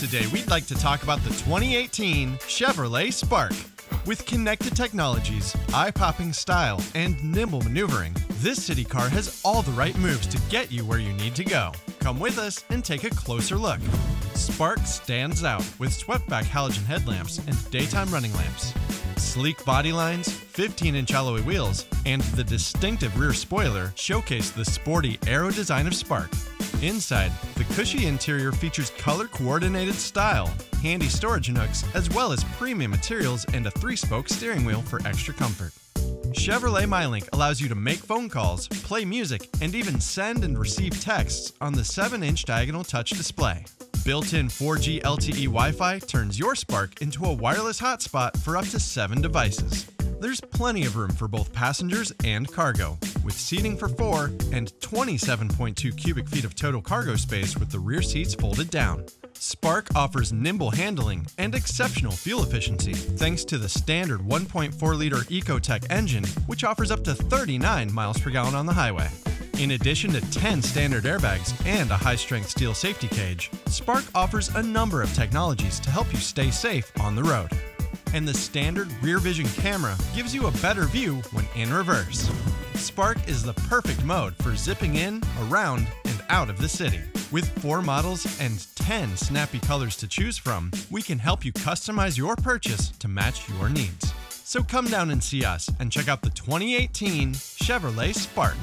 Today, we'd like to talk about the 2018 Chevrolet Spark. With connected technologies, eye popping style, and nimble maneuvering, this city car has all the right moves to get you where you need to go. Come with us and take a closer look. Spark stands out with swept back halogen headlamps and daytime running lamps. Sleek body lines, 15 inch alloy wheels, and the distinctive rear spoiler showcase the sporty aero design of Spark. Inside, the cushy interior features color coordinated style, handy storage nooks, as well as premium materials and a three spoke steering wheel for extra comfort. Chevrolet MyLink allows you to make phone calls, play music, and even send and receive texts on the 7 inch diagonal touch display. Built in 4G LTE Wi Fi turns your Spark into a wireless hotspot for up to 7 devices. There's plenty of room for both passengers and cargo, with seating for four and 27.2 cubic feet of total cargo space with the rear seats folded down. Spark offers nimble handling and exceptional fuel efficiency thanks to the standard 1.4 liter Ecotec engine, which offers up to 39 miles per gallon on the highway. In addition to 10 standard airbags and a high strength steel safety cage, Spark offers a number of technologies to help you stay safe on the road and the standard rear vision camera gives you a better view when in reverse. Spark is the perfect mode for zipping in, around, and out of the city. With four models and 10 snappy colors to choose from, we can help you customize your purchase to match your needs. So come down and see us and check out the 2018 Chevrolet Spark.